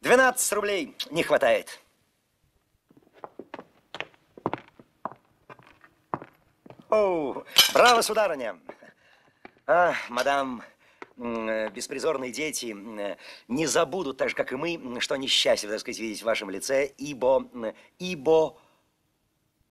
12 рублей не хватает. О, браво, сударыня. А, мадам, беспризорные дети не забудут, так же, как и мы, что несчастье, так сказать, видеть в вашем лице, ибо, ибо